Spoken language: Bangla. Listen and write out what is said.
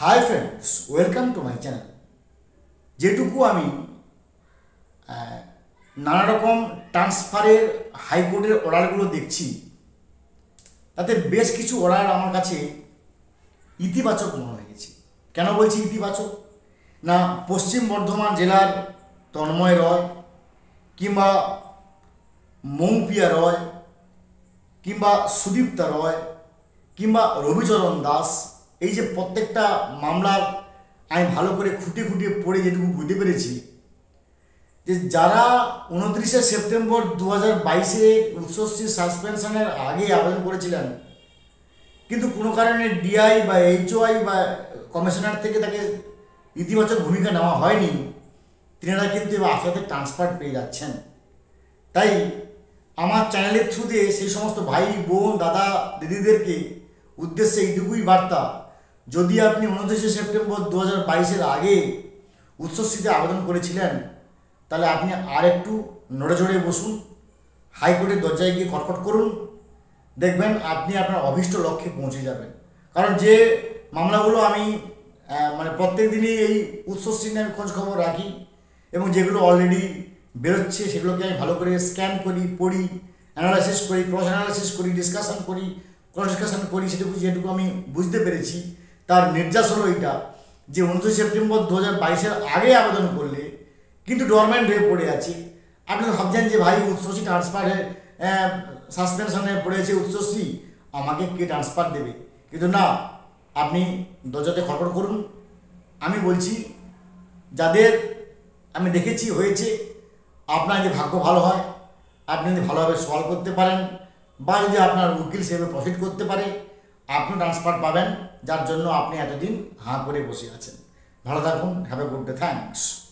Hi friends welcome to my channel যেটুকু আমি নানা রকম ট্রান্সফারের হাইকোর্টের অর্ডারগুলো দেখছি, তাতে বেশ কিছু অর্ডার আমার কাছে ইতিবাচক মনে হয়েছে কেন বলছি ইতিবাচক? না, পশ্চিম বর্ধমান জেলার তন্ময় রয়, কিংবা মৌপিয়া রয়, কিংবা সুদীপ্তা রয়, কিংবা রবিচরণ দাস এই যে প্রত্যেকটা মামলার আমি ভালো করে খুঁটে খুঁটিয়ে পড়ে যেটুকু বুঝতে পেরেছি, যে যারা উনত্রিশে সেপ্টেম্বর দু হাজার বাইশে উচ্চশ্রী সাসপেনশনের আগে আবেদন করেছিলেন, কিন্তু কোনো কারণে ডিআই বা এইচওআই বা কমিশনার থেকে তাকে ইতিবাচক ভূমিকা নেওয়া হয়নি, তিনারা কিন্তু এবার আসাতে ট্রান্সফার পেয়ে যাচ্ছেন। তাই আমার চ্যানেলের থ্রু দিয়ে সেই সমস্ত ভাই, বোন, দাদা, দিদিদেরকে উদ্দেশ্যে এইটুকুই বার্তা যদি আপনি উনত্রিশে সেপ্টেম্বর দু হাজার বাইশের আগে উচ্চশ্রীতে আবেদন করেছিলেন, তাহলে আপনি আর একটু নড়ে চড়ে বসুন, হাইকোর্টের দরজায় গিয়ে খটখট করুন, দেখবেন আপনি আপনার অভীষ্ট লক্ষ্যে পৌঁছে যাবেন। কারণ যে মামলাগুলো আমি মানে প্রত্যেক দিনই এই নিয়ে আমি খোঁজ খবর রাখি এবং যেগুলো অলরেডি বেরোচ্ছে, সেগুলোকে আমি ভালো করে স্ক্যান করি, পড়ি অ্যানালাইসিস করি ক্রস অ্যানালাইসিস করি ডিসকাশন করি ক্রস ডিসকাশন করি, সেটুকু যেটুকু আমি বুঝতে পেরেছি। তার নির্যাস হলো এইটা যে উনত্রিশ সেপ্টেম্বর দু হাজার বাইশের আগে আবেদন করলে কিন্তু ডরমেন্ট হয়ে পড়ে আছে। আপনি ভাবছেন যে ভাই উচ্চশ্রী ট্রান্সফারে সাসপেনশনে পড়েছে উচ্চশ্রী আমাকে কে ট্রান্সফার দেবে? কিন্তু না, আপনি দরজাতে খটখট করুন। আমি বলছি, যাদের আমি দেখেছি হয়েছে, আপনার যদি ভাগ্য ভালো হয়, আপনি যদি ভালোভাবে সলভ করতে পারেন, বা যদি আপনার উকিল সেভাবে প্রফিট করতে পারে আপনি ট্রান্সফার পাবেন, যার জন্য আপনি এতদিন হাঁ করে বসে আছেন। ভালো থাকুন have a good day thanks